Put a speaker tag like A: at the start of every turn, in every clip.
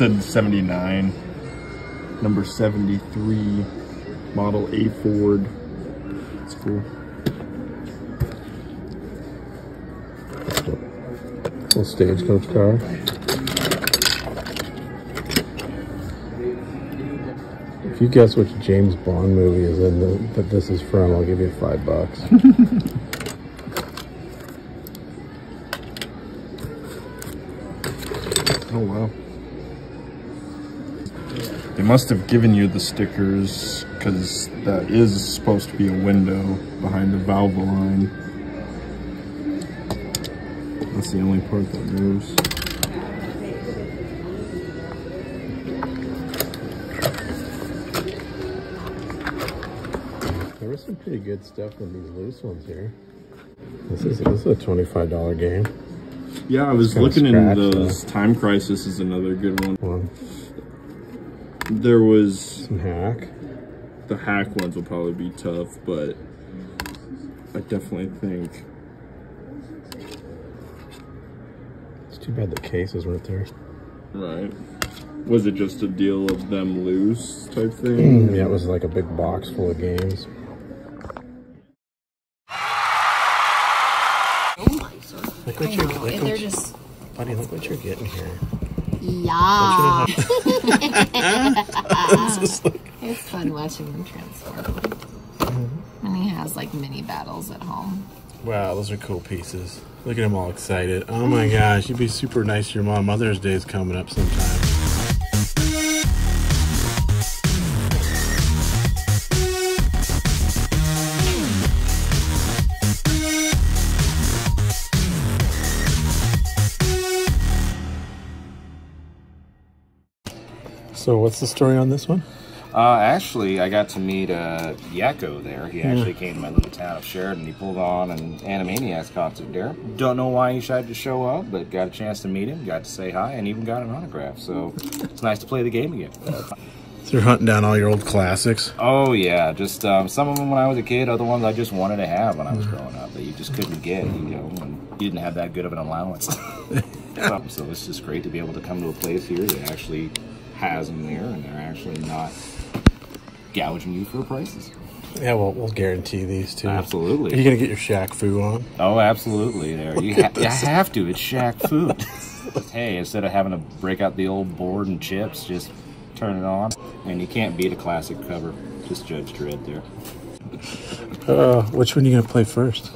A: said 79. Number 73. Model A Ford. It's cool.
B: Little stagecoach car. If you guess which James Bond movie is in the, that this is from, I'll give you five bucks.
A: must have given you the stickers because that is supposed to be a window behind the valve line. That's the only part that moves.
B: There was some pretty good stuff in these loose ones here. This is this is a twenty-five dollar game.
A: Yeah, I was looking in those. Time Crisis is another good one.
B: One
A: There was
B: some hack.
A: the hack ones will probably be tough, but I definitely think
B: It's too bad the cases weren't there.
A: right. Was it just a deal of them loose type thing?
B: Mm, yeah, it was like a big box full of games. Look what you're,
C: know,
B: look
C: and
B: what
C: they're
B: you-
C: just
B: buddy, look what you're getting here.
C: Yeah.
B: It's like-
C: It's fun watching them transform.
B: Mm-hmm.
C: And he has like mini battles at home.
B: wow, those are cool pieces. Look at him all excited. Oh my gosh, you'd be super nice to your mom. Mother's Day is coming up sometime. So what's the story on this one?
D: Uh, actually, I got to meet uh, Yakko there. He actually came to my little town of Sheridan. He pulled on an Animaniacs concert there. Don't know why he decided to show up, but got a chance to meet him, got to say hi, and even got an autograph. So it's nice to play the game again.
B: So you're hunting down all your old classics.
D: Oh yeah, just um, some of them when I was a kid. Other ones I just wanted to have when I was growing up that you just couldn't get. You know, and you didn't have that good of an allowance. so, so it's just great to be able to come to a place here that actually has them there, and they're actually not gouging you for prices.
B: Yeah, well, we'll guarantee these too.
D: Absolutely.
B: Are you gonna get your Shaq Fu on?
D: Oh, absolutely. There, you, ha- you have to. It's Shack food. hey, instead of having to break out the old board and chips, just turn it on, and you can't beat a classic cover. Just Judge Dredd there.
B: Uh, which one are you gonna play first?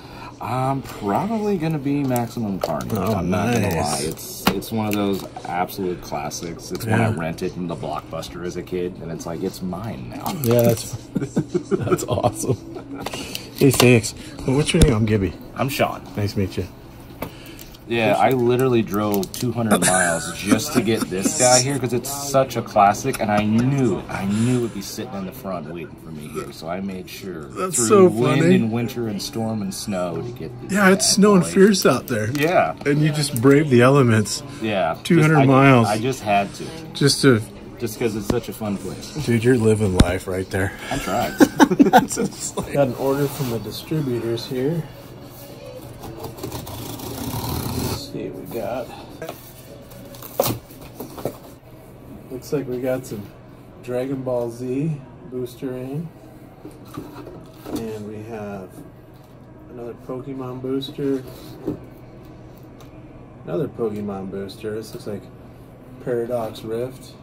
D: I'm probably gonna be Maximum Carnage.
B: Oh,
D: I'm not gonna lie.
B: nice.
D: It's it's one of those absolute classics. It's one I rented from the Blockbuster as a kid, and it's like it's mine now.
B: Yeah, that's that's awesome. Hey, thanks. Well, what's your name? I'm Gibby.
D: I'm Sean.
B: Nice to meet you.
D: Yeah, I literally drove 200 miles just to get this guy here because it's such a classic, and I knew it. I knew it'd be sitting in the front waiting for me here, so I made sure
B: That's
D: through
B: so
D: wind
B: funny.
D: and winter and storm and snow to get. This
B: Yeah, it's snowing
D: boy.
B: fierce out there.
D: Yeah,
B: And you just brave the elements
D: yeah.
B: 200
D: Just- I-
B: miles.
D: I just had to,
B: just to,
D: just because it's such a fun place.
B: dude, you're living life right there.
D: I tried.
B: Got an order from the distributors here. Looks like we got some Dragon Ball Z booster in. And we have another Pokemon booster. Another Pokemon booster. This looks like Paradox Rift.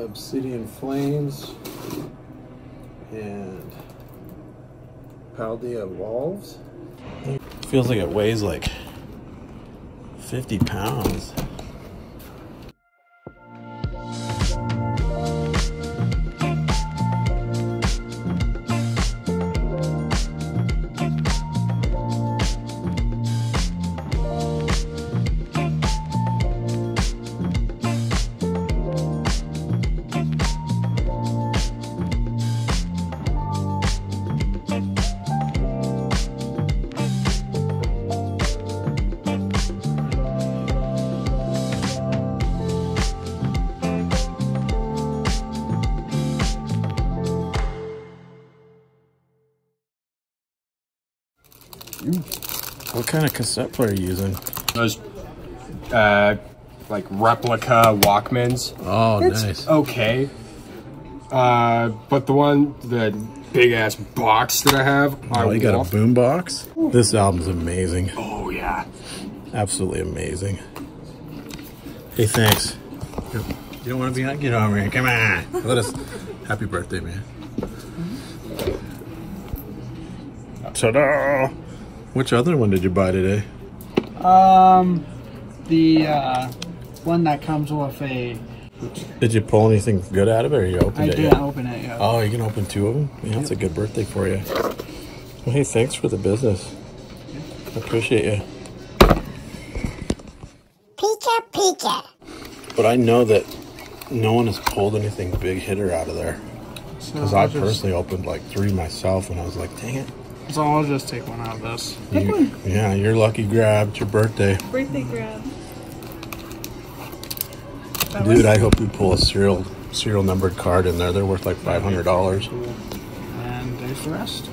B: Obsidian Flames and Paldea Evolved. Feels like it weighs like 50 pounds. What kind of cassette player are you using?
E: Those, uh, like replica Walkmans.
B: Oh,
E: it's
B: nice.
E: Okay. Uh, but the one, the big ass box that I have.
B: Oh, I you got a boom box? This album's amazing.
E: Oh, yeah.
B: Absolutely amazing. Hey, thanks. You don't want to be like, get over here. Come on. Let us. Happy birthday, man. Ta da! Which other one did you buy today?
F: Um, the uh, one that comes with a.
B: Did you pull anything good out of it, or you opened
F: I
B: it I
F: didn't
B: yet?
F: open it yet.
B: Oh, you can open two of them? Yeah, that's a good birthday for you. Well, hey, thanks for the business. I appreciate you.
G: Pika Pika.
B: But I know that no one has pulled anything big hitter out of there. Because
F: So
B: I
F: I'll just-
B: personally opened like three myself, and I was like, dang it.
F: So I'll just take one out of this.
B: You, yeah, your lucky grab. It's your birthday.
H: Birthday grab.
B: Dude, I hope you pull a serial serial numbered card in there. They're worth like $500.
F: And there's the rest.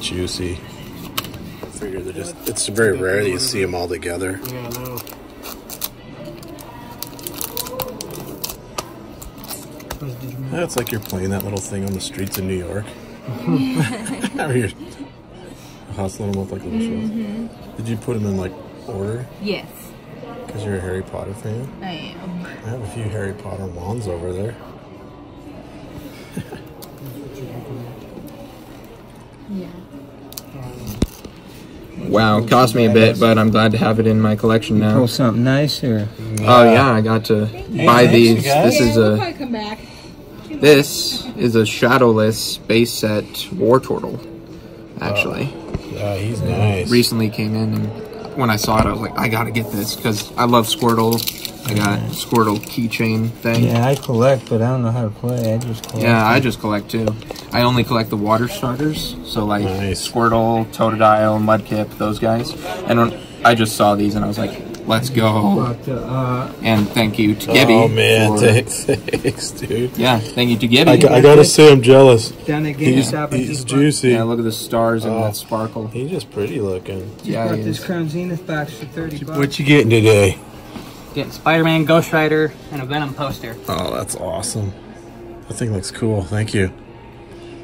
B: Juicy. I figure they're just, it's very rare that you see them all together.
F: Yeah, no.
B: That's like you're playing that little thing on the streets in New York. Mm-hmm. Or you're hustling them with like little shows. Mm-hmm. Did you put them in like order?
C: Yes,
B: Because you're a Harry Potter fan?
C: I am.
B: I have a few Harry Potter wands over there.
C: Yeah.
I: Wow, it cost me a bit, but I'm glad to have it in my collection now.
J: Pull something nice or
I: Oh yeah, I got to buy these. This is a
H: come back.
I: This is a shadowless base set Wartortle. Actually,
B: Uh, he's nice.
I: recently came in and when I saw it, I was like, I gotta get this because I love Squirtle. I got Squirtle keychain thing.
J: yeah, I collect, but I don't know how to play. I just collect.
I: Yeah, I just collect too. I only collect the water starters, so like
B: Nice.
I: Squirtle, Totodile, Mudkip, those guys. And when I just saw these and I was like, let's go.
J: But, uh,
I: And thank you to Gibby.
B: Oh man,
I: for-
B: thanks, thanks, dude.
I: Yeah, thank you to Gibby.
B: I, got- I gotta say, I'm jealous.
J: down at
B: He's,
J: GameStop,
B: he's
J: just
B: juicy.
I: yeah, look at the stars and
B: Oh.
I: that sparkle.
B: He's just pretty looking.
J: just
I: Yeah,
J: bought
I: he
J: this
I: is.
J: Crown Zenith box for 30 bucks.
B: What you getting today?
F: Getting Spider-Man, Ghost Rider, and a Venom poster.
B: Oh, that's awesome. That thing looks cool. Thank you.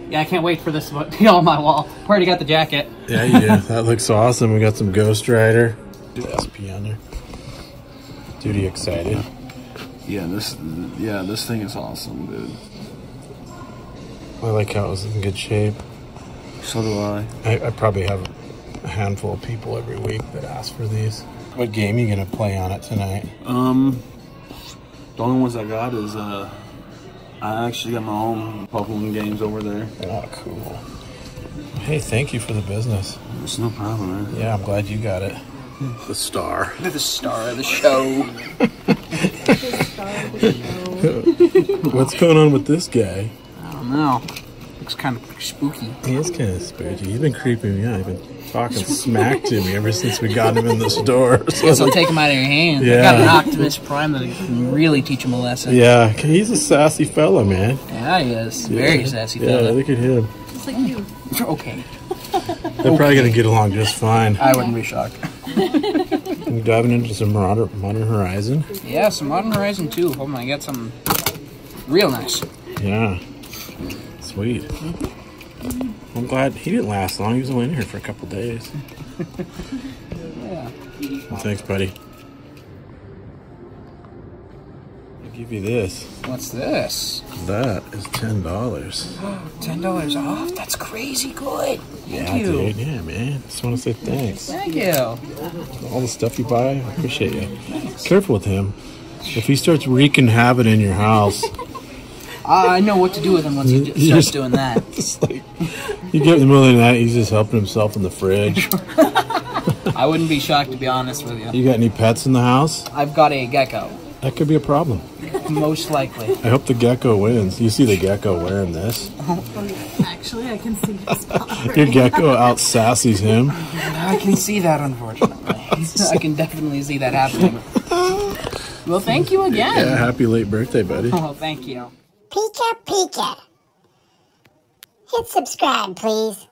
F: Yeah, I can't wait for this to be on my wall. Already got the jacket.
B: Yeah, you do. that looks awesome. We got some Ghost Rider. SP on there. Dude, you excited?
A: Yeah, this yeah, this thing is awesome, dude.
B: I like how it was in good shape.
A: So do I.
B: I, I probably have a handful of people every week that ask for these. What game are you gonna play on it tonight?
A: Um, the only ones I got is uh, I actually got my own Pokemon games over there.
B: Oh, cool. Hey, thank you for the business.
A: It's no problem, man.
B: Yeah, I'm glad you got it. The star.
F: You're the star of the show.
B: What's going on with this guy?
F: I don't know. Looks kind of spooky.
B: He is kind of spooky. He's been creeping me out. He's been talking smack to me ever since we got him in the store. So,
F: So take him out of your hands.
B: Yeah.
F: I got an Optimus Prime that can really teach him a lesson.
B: yeah, he's a sassy fella, man.
F: Yeah, he is. Very sassy
B: Yeah,
F: fella.
B: look at him.
H: Just like you.
F: Okay.
B: They're probably gonna get along just fine.
F: I wouldn't be shocked.
B: I'm diving into some Modern, modern Horizon.
F: Yeah, some Modern Horizon 2. Hoping I get some real nice.
B: Yeah, sweet. I'm glad he didn't last long. He was only in here for a couple days.
F: Yeah.
B: Well, thanks, buddy. I'll give you this.
F: What's this?
B: That is ten dollars.
F: Ten dollars off? That's crazy good. Thank
B: Yeah,
F: you.
B: dude. Yeah, man. Just want to say thanks.
F: Thank you.
B: All the stuff you buy, I appreciate you. Careful with him. If he starts wreaking havoc in your house, uh,
F: I know what to do with him once he starts
B: just-
F: doing that.
B: like you get in the middle of the night, he's just helping himself in the fridge.
F: I wouldn't be shocked to be honest with you.
B: You got any pets in the house?
F: I've got a gecko.
B: That could be a problem.
F: Most likely.
B: I hope the gecko wins. You see the gecko wearing this.
H: Actually, I can see his spot.
B: Your gecko out sassies him.
F: I can see that, unfortunately. I can definitely see that happening. Well, thank you again.
B: Yeah, happy late birthday, buddy.
F: Oh, thank you.
G: Pika Pika. Hit subscribe, please.